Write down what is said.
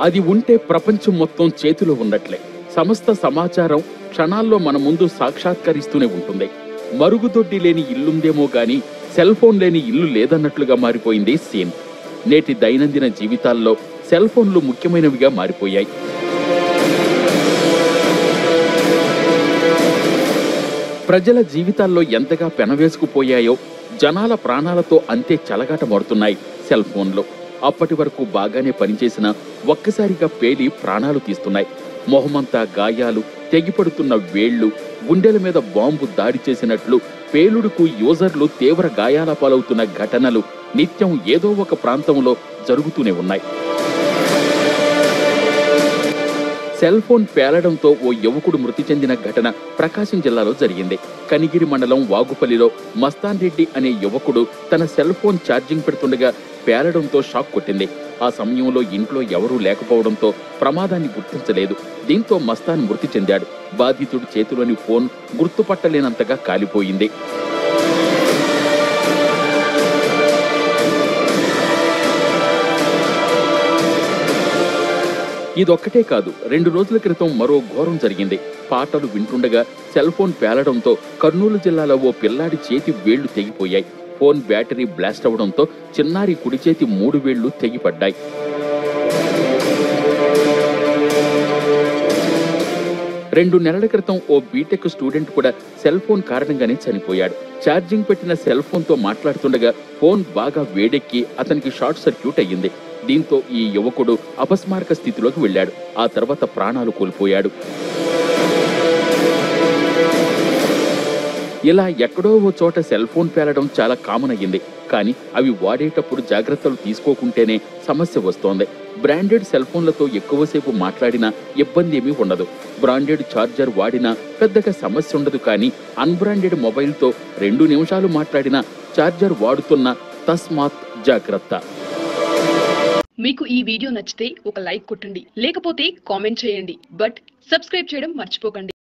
అది ఉంటే ప్రపంచం మొత్తం చేతిలో ఉన్నట్లే సమస్త సమాచారం క్షణాల్లో మన ముందు సాక్షాత్కరిస్తూనే ఉంటుంది. మరుగుదొడ్డి లేని ఇల్లుందేమో గాని సెల్ ఫోన్ లేని ఇల్లు లేదన్నట్లుగా మారిపోయింది సీన్. నేటి దైనందిన జీవితాల్లో సెల్ ఫోన్లు ముఖ్యమైనవిగా మారిపోయాయి. ప్రజల జీవితాల్లో ఎంతగా పెనవేసుకుపోయాయో జనాల ప్రాణాలతో అంతే చెలగాటమాడుతున్నాయి సెల్ ఫోన్లు. అప్పటి వరకు బాగానే పనిచేసిన ఒక్కసారిగా పేలి ప్రాణాలు తీస్తున్నాయి. మొహమంతా గాయాలు తెగిపడుతున్న వేళ్ళు గుండెల మీద బాంబు దాడి చేసినట్లు పేలుడుకు యూజర్లు తీవ్ర గాయాల పాలవుతున్న ఘటనలు నిత్యం ఏదో ఒక ప్రాంతంలో జరుగుతూనే ఉన్నాయి. సెల్ ఫోన్ పేలడంతో ఓ యువకుడు మృతి చెందిన ఘటన ప్రకాశం జిల్లాలో జరిగింది. కనిగిరి మండలం వాగుపల్లిలో మస్తాన్ రెడ్డి అనే యువకుడు తన సెల్ ఫోన్ ఛార్జింగ్ పెడుతుండగా పేలడంతో షాక్ కొట్టింది. ఆ సమయంలో ఇంట్లో ఎవరూ లేకపోవడంతో ప్రమాదాన్ని గుర్తించలేదు. దీంతో మస్తాన్ మృతి చెందాడు. బాధితుడి చేతిలోని ఫోన్ గుర్తుపట్టలేనంతగా కాలిపోయింది. ఇదొక్కటే కాదు రెండు రోజుల క్రితం మరో ఘోరం జరిగింది. పాటలు వింటుండగా సెల్ ఫోన్ పేలడంతో కర్నూలు జిల్లాలో ఓ పిల్లాడి చేతి వేళ్ళు తెగిపోయాయి. ఫోన్ బ్యాటరీ బ్లాస్ట్ అవడంతో చిన్నారి కుడి చేతి మూడు వేళ్ళు తెగిపడ్డాయి. రెండు నెలల క్రితం ఓ బీటెక్ స్టూడెంట్ కూడా సెల్ ఫోన్ కారణంగానే చనిపోయాడు. ఛార్జింగ్ పెట్టిన సెల్ ఫోన్తో మాట్లాడుతుండగా ఫోన్ బాగా వేడెక్కి అతనికి షార్ట్ సర్క్యూట్ అయ్యింది. దీంతో ఈ యువకుడు అపస్మారక స్థితిలోకి వెళ్ళాడు. ఆ తర్వాత ప్రాణాలు కోల్పోయాడు. ఇలా ఎక్కడో ఓ చోట సెల్ ఫోన్ పేలడం చాలా కామన్ అయ్యింది. కానీ అవి వాడేటప్పుడు జాగ్రత్తలు తీసుకోకుంటేనే సమస్య వస్తోంది. బ్రాండెడ్ సెల్ ఫోన్లతో ఎక్కువసేపు మాట్లాడినా ఇబ్బంది ఏమీ ఉండదు. బ్రాండెడ్ ఛార్జర్ వాడినా పెద్దగా సమస్య ఉండదు కానీ అన్బ్రాండెడ్ మొబైల్తో రెండు నిమిషాలు మాట్లాడినా ఛార్జర్ వాడుతున్న తస్మాత్ జాగ్రత్త. మీకు ఈ వీడియో నచ్చితే ఒక లైక్ కొట్టండి లేకపోతే కామెంట్ చేయండి. బట్ సబ్స్క్రైబ్ చేయడం మర్చిపోకండి.